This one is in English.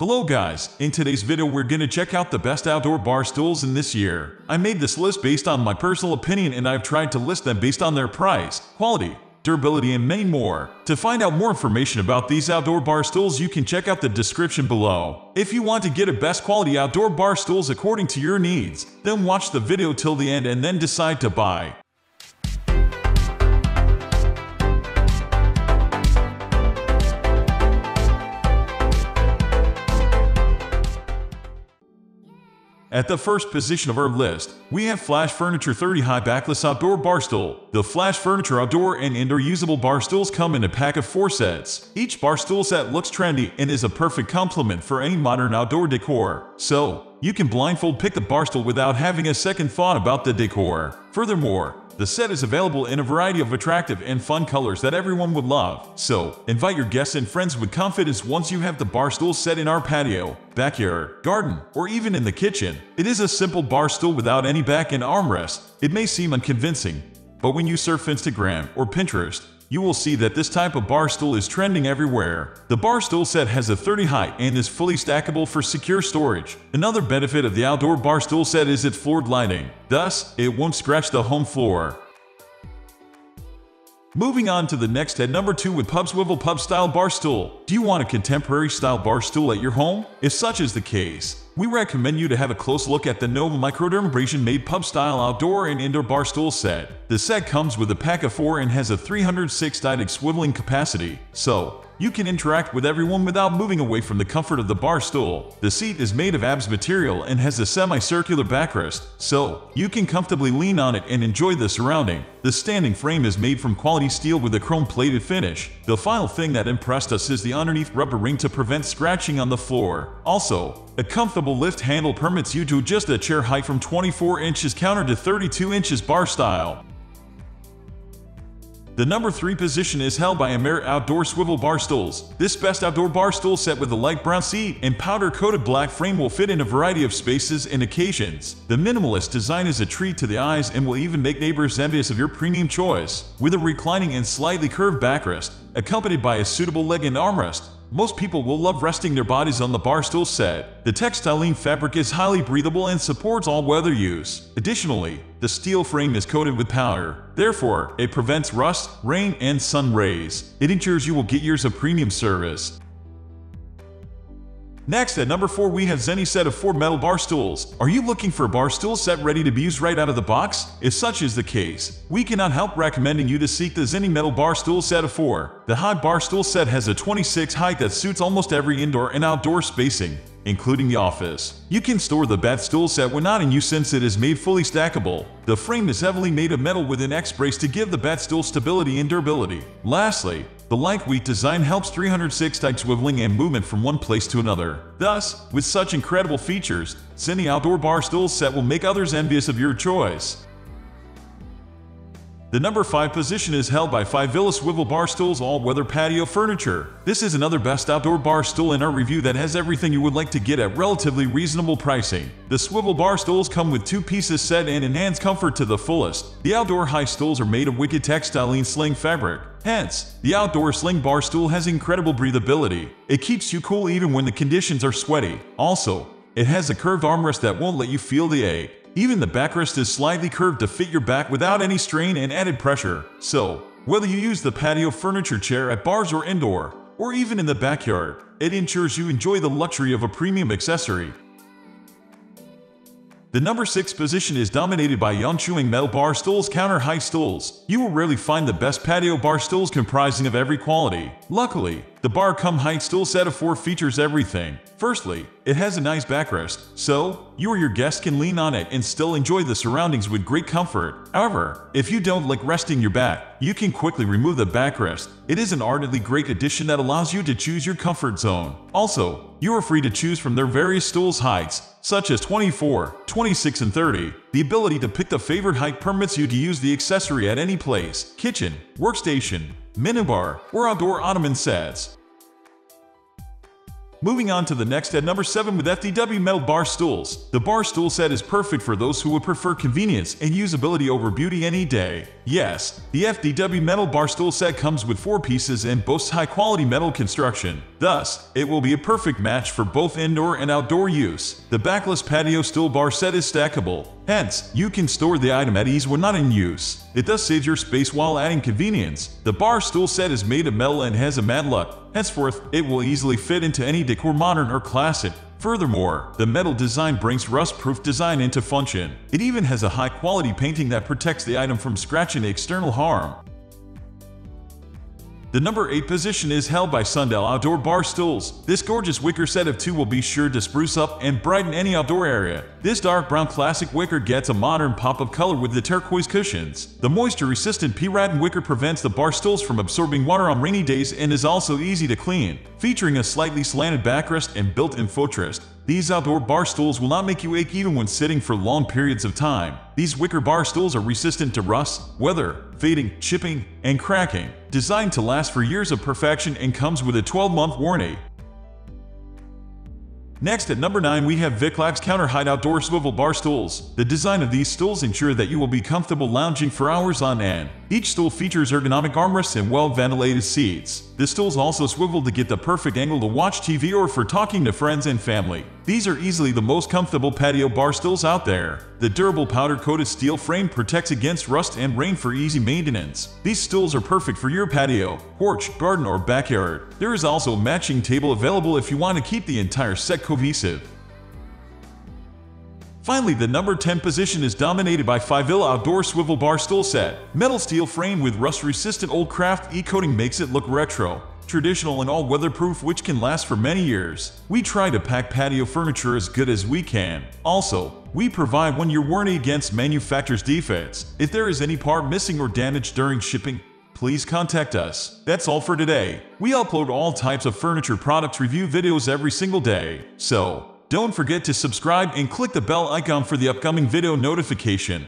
Hello guys, in today's video we're gonna check out the best outdoor bar stools in this year. I made this list based on my personal opinion and I've tried to list them based on their price, quality, durability, and many more. To find out more information about these outdoor bar stools you can check out the description below. If you want to get a best quality outdoor bar stools according to your needs, then watch the video till the end and then decide to buy. At the first position of our list, we have Flash Furniture 30 High Backless Outdoor Bar Stool. The Flash Furniture outdoor and indoor usable bar stools come in a pack of four sets. Each bar stool set looks trendy and is a perfect complement for any modern outdoor decor. So, you can blindfold pick the barstool without having a second thought about the decor. Furthermore, the set is available in a variety of attractive and fun colors that everyone would love. So, invite your guests and friends with confidence once you have the bar stool set in our patio, backyard, garden, or even in the kitchen. It is a simple bar stool without any back and armrest. It may seem unconvincing, but when you surf Instagram or Pinterest, you will see that this type of bar stool is trending everywhere. The bar stool set has a 30 height and is fully stackable for secure storage. Another benefit of the outdoor bar stool set is its floored lighting. Thus, it won't scratch the home floor. Moving on to the next at number 2 with Pub Swivel Pub Style Bar Stool. Do you want a contemporary style bar stool at your home? If such is the case, we recommend you to have a close look at the Nova Microdermabrasion made pub style outdoor and indoor bar stool set. The set comes with a pack of 4 and has a 306 dyadic swiveling capacity, so you can interact with everyone without moving away from the comfort of the bar stool. The seat is made of ABS material and has a semicircular backrest, so you can comfortably lean on it and enjoy the surrounding. The standing frame is made from quality steel with a chrome-plated finish. The final thing that impressed us is the underneath rubber ring to prevent scratching on the floor. Also, a comfortable lift handle permits you to adjust a chair height from 24 inches counter to 32 inches bar style. The number 3 position is held by Amer Outdoor Swivel Bar Stools. This best outdoor bar stool set with a light brown seat and powder-coated black frame will fit in a variety of spaces and occasions. The minimalist design is a treat to the eyes and will even make neighbors envious of your premium choice. With a reclining and slightly curved backrest, accompanied by a suitable leg and armrest, most people will love resting their bodies on the bar stool set. The textiline fabric is highly breathable and supports all weather use. Additionally, the steel frame is coated with powder. Therefore, it prevents rust, rain, and sun rays. It ensures you will get years of premium service. Next, at number 4 we have ZENY set of 4 metal bar stools. Are you looking for a bar stool set ready to be used right out of the box? If such is the case, we cannot help recommending you to seek the ZENY metal bar stool set of 4. The high bar stool set has a 26 height that suits almost every indoor and outdoor spacing including the office. You can store the bed stool set when not in use since it is made fully stackable. The frame is heavily made of metal with an X-brace to give the bed stool stability and durability. Lastly, the lightweight design helps 306 type swiveling and movement from one place to another. Thus, with such incredible features, ZENY Outdoor Bar Stool Set will make others envious of your choice. The number 5 position is held by PHI VILLA Swivel Bar Stools All-Weather Patio Furniture. This is another best outdoor bar stool in our review that has everything you would like to get at relatively reasonable pricing. The swivel bar stools come with two pieces set and enhance comfort to the fullest. The outdoor high stools are made of wicked textiline sling fabric. Hence, the outdoor sling bar stool has incredible breathability. It keeps you cool even when the conditions are sweaty. Also, it has a curved armrest that won't let you feel the ache. Even the backrest is slightly curved to fit your back without any strain and added pressure. So, whether you use the patio furniture chair at bars or indoor, or even in the backyard, it ensures you enjoy the luxury of a premium accessory. The number 6 position is dominated by Yongchuang metal bar stools counter high stools. You will rarely find the best patio bar stools comprising of every quality. Luckily, the bar come height stool set of 4 features everything. Firstly, it has a nice backrest, so you or your guest can lean on it and still enjoy the surroundings with great comfort. However, if you don't like resting your back, you can quickly remove the backrest. It is an ardently great addition that allows you to choose your comfort zone. Also, you are free to choose from their various stools heights, such as 24, 26, and 30. The ability to pick the favorite height permits you to use the accessory at any place, kitchen, workstation, minibar, or outdoor ottoman sets. Moving on to the next at number 7 with FDW Metal Bar Stools. The bar stool set is perfect for those who would prefer convenience and usability over beauty any day. Yes, the FDW Metal Bar Stool set comes with 4 pieces and boasts high quality metal construction. Thus, it will be a perfect match for both indoor and outdoor use. The backless patio stool bar set is stackable. Hence, you can store the item at ease when not in use. It does save your space while adding convenience. The bar stool set is made of metal and has a matte look. Henceforth, it will easily fit into any decor modern or classic. Furthermore, the metal design brings rust-proof design into function. It even has a high-quality painting that protects the item from scratch and external harm. The number 8 position is held by Sundale Outdoor Bar Stools. This gorgeous wicker set of two will be sure to spruce up and brighten any outdoor area. This dark brown classic wicker gets a modern pop of color with the turquoise cushions. The moisture-resistant P-Rattan wicker prevents the bar stools from absorbing water on rainy days and is also easy to clean. Featuring a slightly slanted backrest and built-in footrest, these outdoor bar stools will not make you ache even when sitting for long periods of time. These wicker bar stools are resistant to rust, weather, fading, chipping, and cracking. Designed to last for years of perfection and comes with a 12-month warranty. Next at number 9 we have VICCLAX Counter Height Outdoor Swivel Bar Stools. The design of these stools ensure that you will be comfortable lounging for hours on end. Each stool features ergonomic armrests and well-ventilated seats. The stools also swivel to get the perfect angle to watch TV or for talking to friends and family. These are easily the most comfortable patio bar stools out there. The durable powder-coated steel frame protects against rust and rain for easy maintenance. These stools are perfect for your patio, porch, garden, or backyard. There is also a matching table available if you want to keep the entire set cohesive. Finally, the number 10 position is dominated by PHI VILLA Outdoor Swivel Bar Stool Set. Metal steel frame with rust-resistant old craft e-coating makes it look retro traditional and all weatherproof which can last for many years. We try to pack patio furniture as good as we can. Also, we provide one-year warranty against manufacturer's defects. If there is any part missing or damaged during shipping, please contact us. That's all for today. We upload all types of furniture products review videos every single day. So, don't forget to subscribe and click the bell icon for the upcoming video notification.